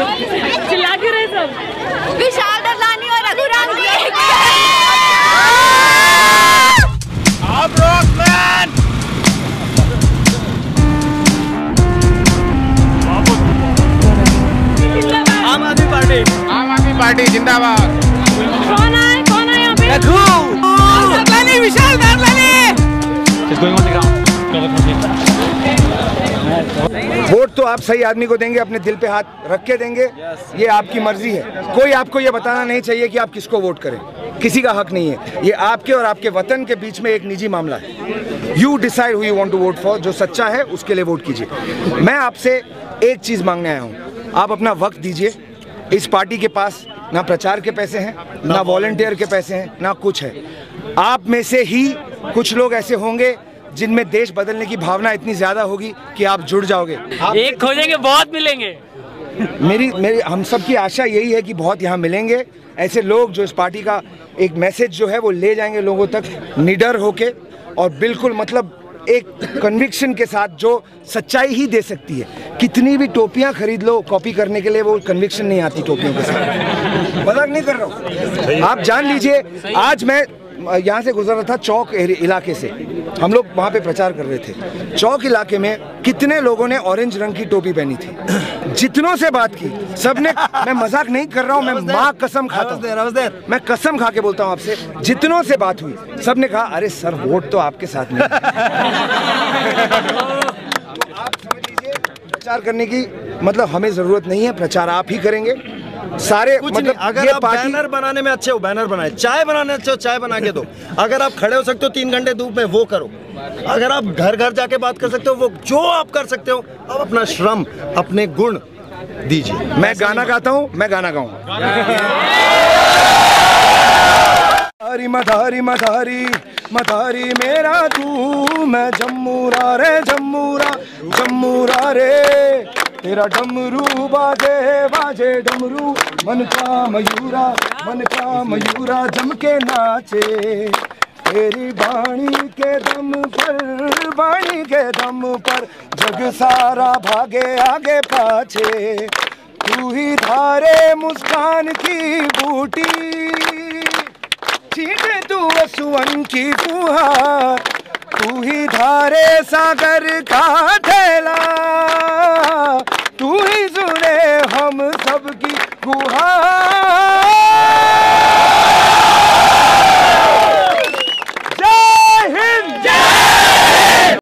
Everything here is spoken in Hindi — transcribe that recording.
चिल्ला क्यों रहे सब? विशाल दलानी और रघुराम आम आदमी पार्टी। आम आदमी पार्टी जिंदाबाद। कौन आए कौन आए यहाँ पे? रघु। दलानी विशाल दलानी। It's going on the वो वोट तो आप सही आदमी को देंगे अपने दिल पे हाथ रख के देंगे। ये आपकी मर्ज़ी है। कोई आपको ये बताना नहीं चाहिए कि आप किसको वोट करें। किसी का हक नहीं है। ये आपके और आपके वतन के बीच में एक निजी मामला है। You decide who you want to vote for जो सच्चा है उसके लिए वोट कीजिए। मैं आपसे एक चीज़ मांगने आया हूँ। आप अपना वक्त दीजिए। इस पार्टी के पास ना प्रचार के पैसे हैं ना वॉलेंटियर के पैसे हैं ना कुछ है। आप में से ही कुछ लोग ऐसे होंगे जिनमें देश बदलने की भावना इतनी ज़्यादा होगी कि आप जुड़ जाओगे। आप एक खोजेंगे बहुत मिलेंगे। मेरी मेरी हम सब की आशा यही है कि बहुत यहाँ मिलेंगे। ऐसे लोग जो इस पार्टी का एक मैसेज जो है वो ले जाएँगे लोगों तक निडर होके। और बिल्कुल मतलब एक कन्विक्शन के साथ जो सच्चाई ही दे सकती है। कितनी भी टोपियाँ खरीद लो कॉपी करने के लिए वो कन्विक्शन नहीं आती टोपियों के साथ। मज़ाक नहीं कर रहा हूँ। आप जान लीजिए आज मैं यहाँ से गुजर रहा था चौक इलाके से। हम लोग वहाँ पे प्रचार कर रहे थे। चौक इलाके में कितने लोगों ने ऑरेंज रंग की टोपी पहनी थी? जितनों से बात की सबने मैं मज़ाक नहीं कर रहा हूँ मैं माँ कसम खाता हूँ। मैं कसम खा के बोलता हूँ आपसे जितनों से बात हुई सबने कहा अरे सर वोट तो आपके साथ में तो आप समझ लीजिए प्रचार करने की मतलब हमें ज़रूरत नहीं है प्रचार आप ही करेंगे। सारे कुछ मतलब नहीं अगर ये आप बैनर बनाने में अच्छे हो बैनर बनाए। चाय बनाने अच्छे हो चाय बना के दो अगर आप खड़े हो सकते हो तीन घंटे धूप में वो करो। अगर आप घर घर जाके बात कर सकते हो वो जो आप कर सकते हो आप अपना श्रम अपने गुण दीजिए। मैं गाना गाता हूँ मैं गाना गाऊँगा हरी मधारी मधारी मधारी मेरा तू मैं जम्मूरा रे जम्मूरा जम्मूरा रे। तेरा डमरू बाजे बाजे डमरू। मन का मयूरा, मन का मयूरा, जम के नाचे। तेरी बाणी के दम पर, बाणी के दम पर जग सारा भागे आगे पाछे। तू ही धारे मुस्कान की बूटी। छीटे तू असुवन की फुहार तू ही धारे सागर का सबकी गुहार।